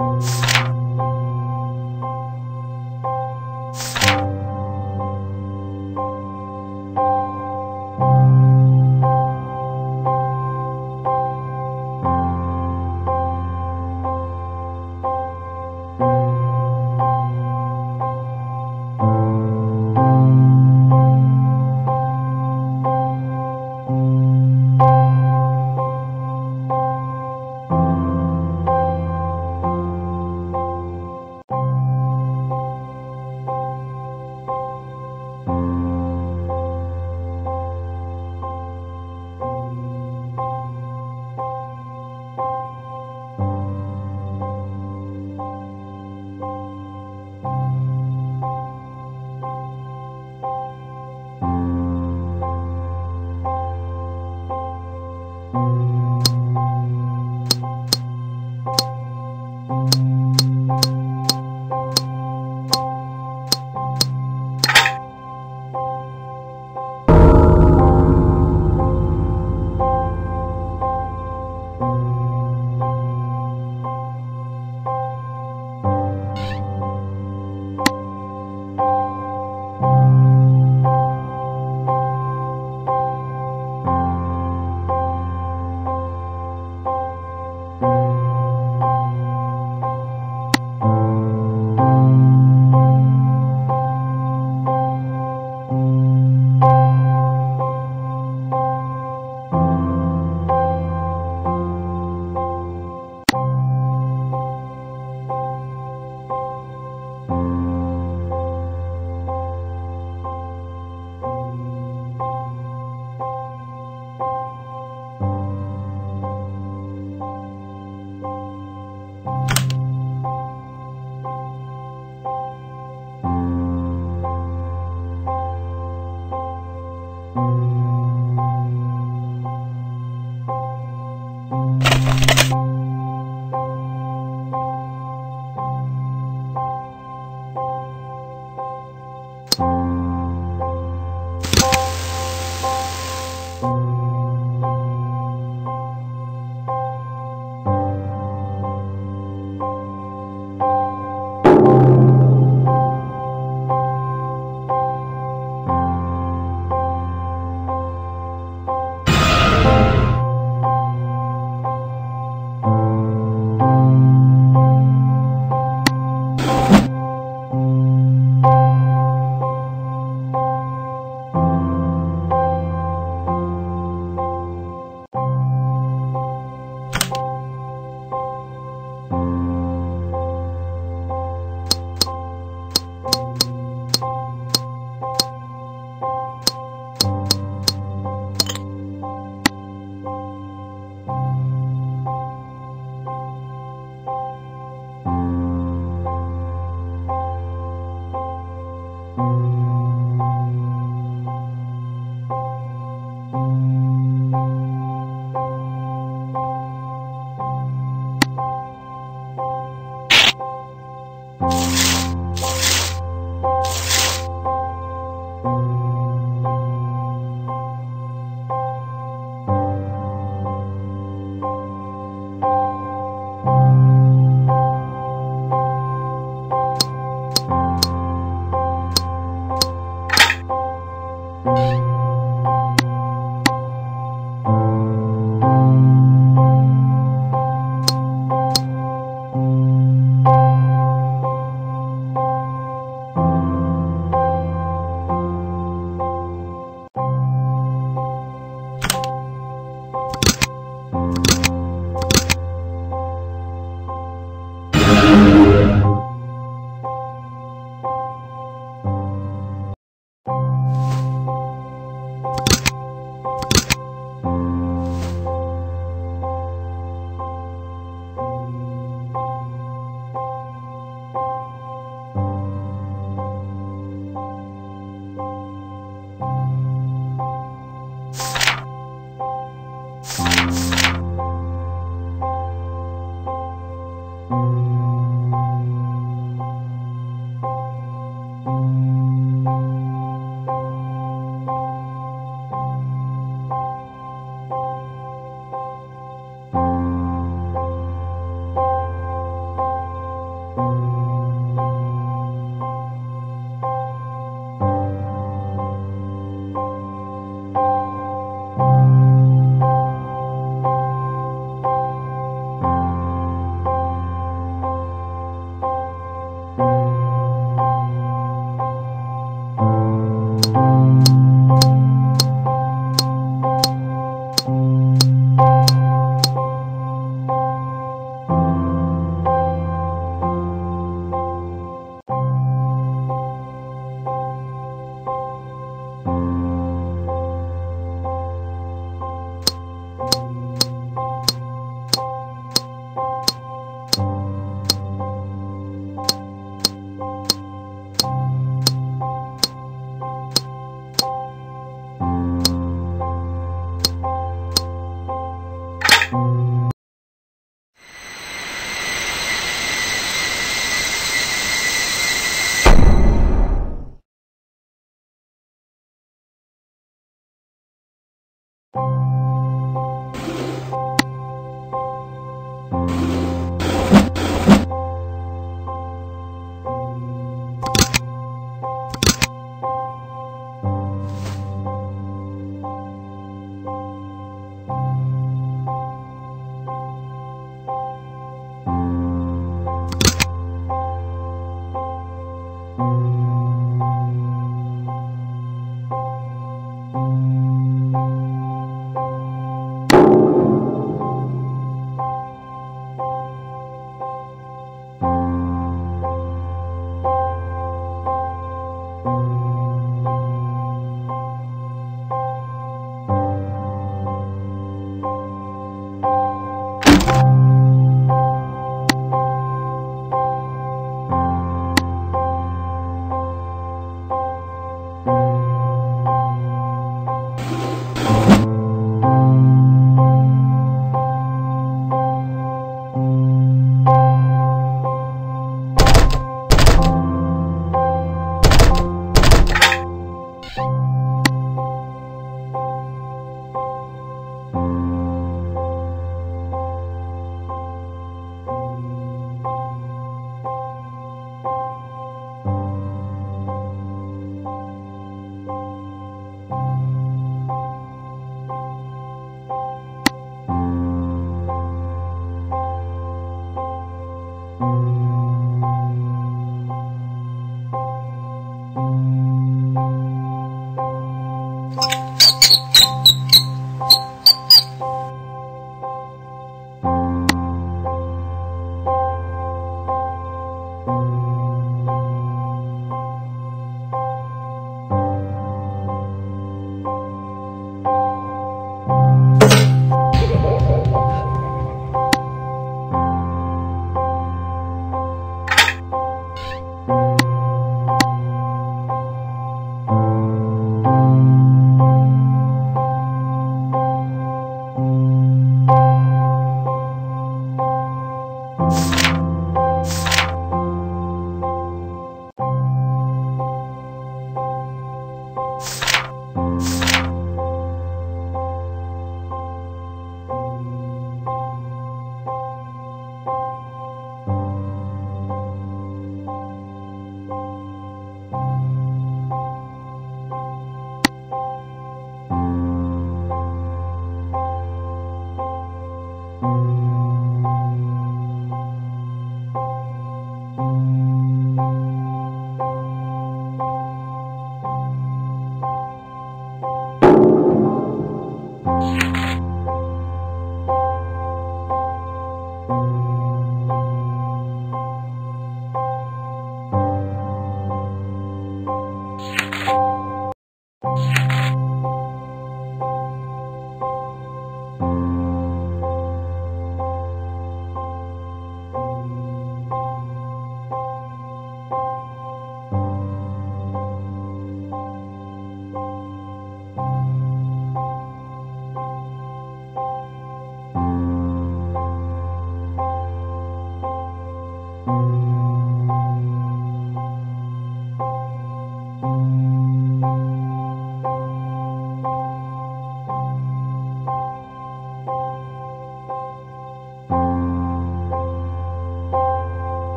you.